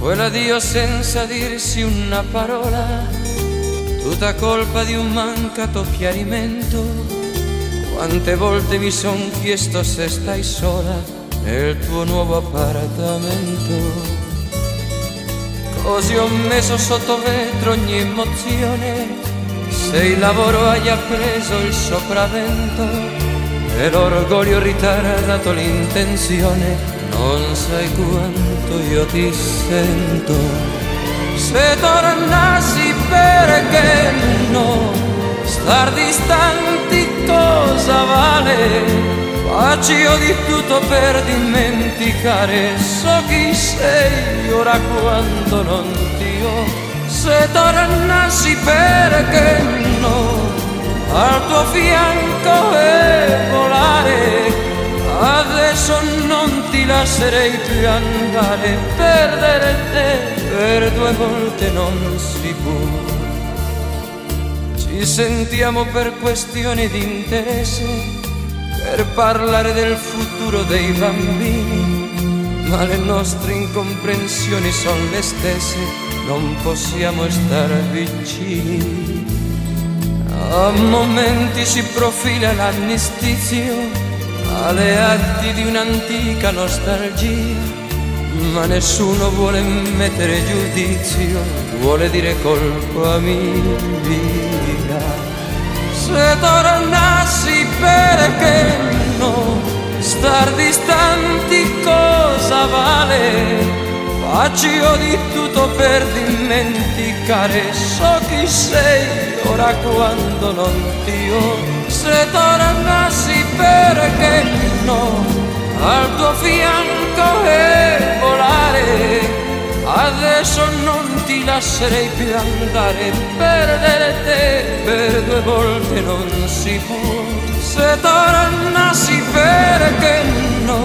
quell'addio senza dirsi una parola, tutta colpa di un mancato chiarimento. Quante volte mi son chiesto se stai sola nel tuo nuovo appartamento. Così ho messo sotto vetro ogni emozione, se il lavoro haya preso il sopravvento e l'orgoglio ritardato l'intenzione non sai quanto io ti sento. Se tornassi perché no, star distanti cosa vale? Faccio di tutto per dimenticare, so chi sei ora quando non ti ho. Se tornassi perché no, al tuo fianco e volare adesso non ti lascerei più andare, perdere te per due volte non si può. Ci sentiamo per questioni di interesse, per parlare del futuro dei bambini, ma le nostre incomprensioni sono le stesse, non possiamo stare vicini. A momenti si profila l'armistizio alle atti di un'antica nostalgia, ma nessuno vuole mettere giudizio, vuole dire colpa mia. Se tornassi perché no, star distanti cosa vale? Faccio di tutto per dimenticare, so chi sei ora quando non ti ho. Se tornassi perché no, al tuo fianco e volare, adesso non ti lascerei più andare, perdere te per due volte non si può. Se tornassi perché no,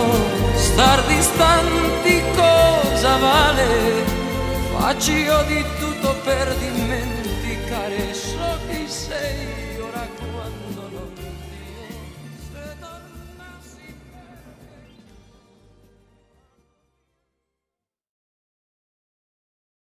star distanti cosa vale? Faccio di tutto per dimenticare, cercare so che sei ora quando non